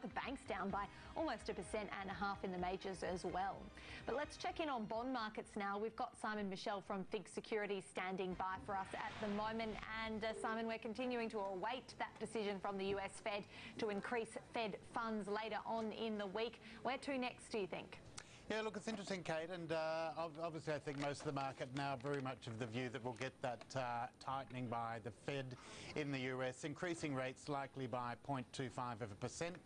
got the banks down by almost a percent and a half in the majors as well. But let's check in on bond markets now. We've got Simon Michell from FIIG Securities standing by for us at the moment. And uh, Simon, we're continuing to await that decision from the US Fed to increase Fed funds later on in the week. Where to next, do you think? Yeah, look, it's interesting, Kate, and uh, obviously I think most of the market now very much of the view that we'll get that uh, tightening by the Fed in the US, increasing rates likely by 0.25 of a percent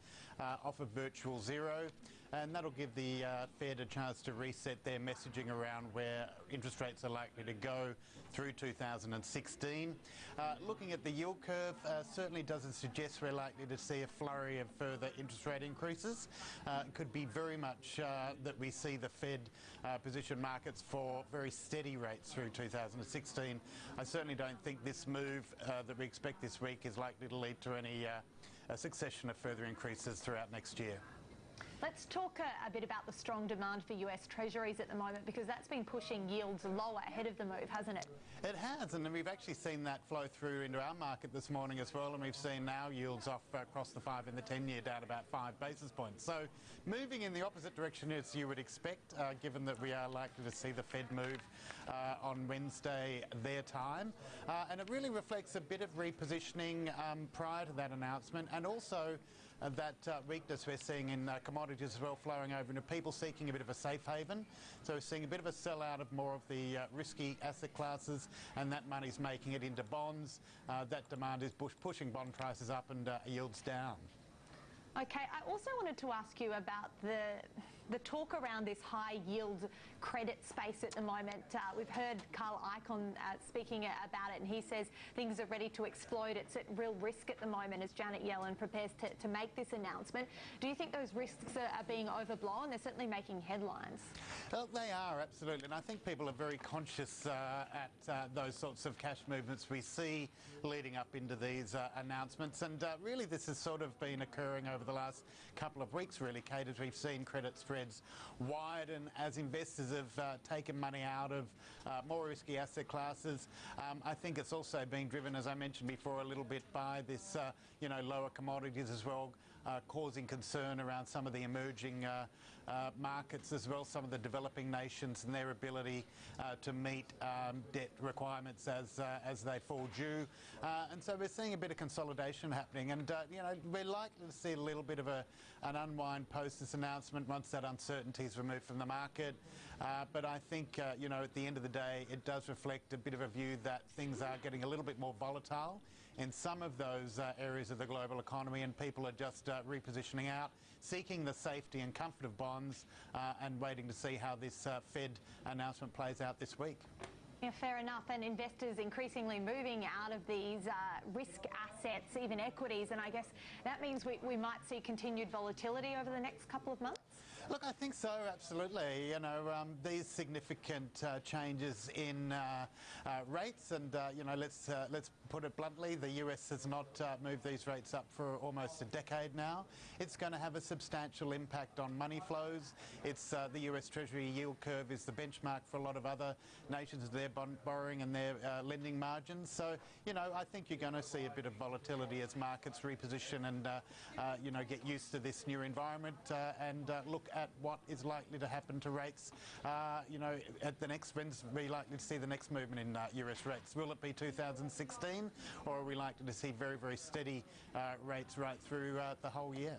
uh, off of virtual zero, and that'll give the uh, Fed a chance to reset their messaging around where interest rates are likely to go through 2016. Uh, looking at the yield curve, uh, certainly doesn't suggest we're likely to see a flurry of further interest rate increases. it could be very much that we see the Fed uh, position markets for very steady rates through 2016. I certainly don't think this move uh, that we expect this week is likely to lead to any uh, a succession of further increases throughout next year. Let's talk a, a, bit about the strong demand for US Treasuries at the moment because that's been pushing yields lower ahead of the move, hasn't it? It has, and we've actually seen that flow through into our market this morning as well, and we've seen now yields off across the five and the ten year down about five basis points. So moving in the opposite direction as you would expect, uh, given that we are likely to see the Fed move uh, on Wednesday their time, uh, and it really reflects a bit of repositioning um, prior to that announcement, and also uh, that uh, weakness we're seeing in uh, commodities as well flowing over into people seeking a bit of a safe haven. So we're seeing a bit of a sell out of more of the uh, risky asset classes and that money's making it into bonds. Uh, that demand is push pushing bond prices up and uh, yields down. Okay, I also wanted to ask you about the the talk around this high yield credit space at the moment. Uh, we've heard Carl Icahn uh, speaking about it, and he says things are ready to explode. It's at real risk at the moment as Janet Yellen prepares to, to make this announcement. Do you think those risks are, are being overblown? They're certainly making headlines. Well, they are, absolutely. And I think people are very conscious uh, at uh, those sorts of cash movements we see leading up into these uh, announcements. And uh, really, this has sort of been occurring over the last couple of weeks, really, Kate, as we've seen credit spreads widen as investors have uh, taken money out of uh, more risky asset classes. Um, I think it's also been driven, as I mentioned before, a little bit by this, uh, you know, lower commodities as well, causing concern around some of the emerging uh, uh, markets as well, some of the developing nations and their ability to meet um, debt requirements as as they fall due. and so we're seeing a bit of consolidation happening, and you know, we're likely to see a little bit of a, an unwind post this announcement once that uncertainty is removed from the market. Uh, but I think, uh, you know, at the end of the day, it does reflect a bit of a view that things are getting a little bit more volatile in some of those uh, areas of the global economy, and people are just uh, repositioning out, seeking the safety and comfort of bonds, uh, and waiting to see how this uh, Fed announcement plays out this week. Yeah, fair enough. And investors increasingly moving out of these uh, risk assets, even equities. And I guess that means we, we might see continued volatility over the next couple of months. Look, I think so, absolutely. You know, um, these significant uh, changes in uh, uh, rates, and uh, you know, let's uh, let's put it bluntly, the US has not uh, moved these rates up for almost a decade now. It's going to have a substantial impact on money flows. It's the US Treasury yield curve is the benchmark for a lot of other nations, their borrowing and their lending margins. So, you know, I think you're going to see a bit of volatility as markets reposition and you know get used to this new environment and look at what is likely to happen to rates, uh, you know, at the next, when's we likely to see the next movement in uh, US rates? Will it be 2016 or are we likely to see very, very steady uh, rates right through uh, the whole year?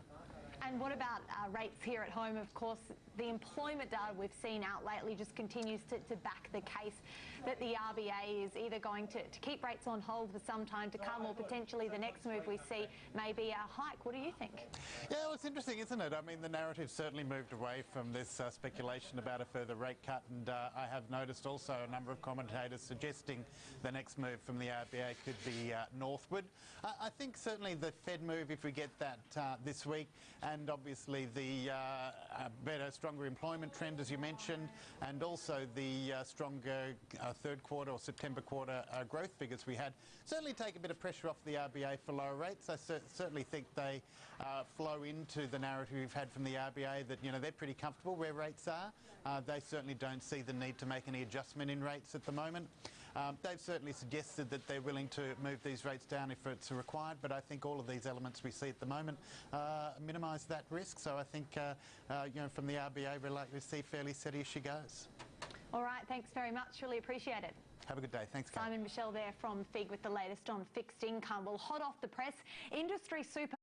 And what about uh, rates here at home? Of course, the employment data we've seen out lately just continues to, to back the case that the RBA is either going to, to, keep rates on hold for some time to come or potentially the next move we see may be a hike. What do you think? Yeah, well, it's interesting, isn't it? I mean, the narrative certainly moved away from this uh, speculation about a further rate cut, and uh, I have noticed also a number of commentators suggesting the next move from the RBA could be uh, northward. I think certainly the Fed move, if we get that uh, this week, and obviously the uh, uh, better, stronger employment trend, as you mentioned, and also the uh, stronger uh, third quarter or September quarter uh, growth figures we had, certainly take a bit of pressure off the RBA for lower rates. I cer certainly think they uh, flow into the narrative we've had from the RBA that you know they're pretty comfortable where rates are. they certainly don't see the need to make any adjustment in rates at the moment. Um, they've certainly suggested that they're willing to move these rates down if it's required, but I think all of these elements we see at the moment uh, minimise that risk. So I think, uh, uh, you know, from the RBA, we're likely to see fairly steady as she goes. All right, thanks very much. Really appreciate it. Have a good day. Thanks, Kate. Simon Michell there from FIIG with the latest on fixed income. Well, hot off the press, industry super.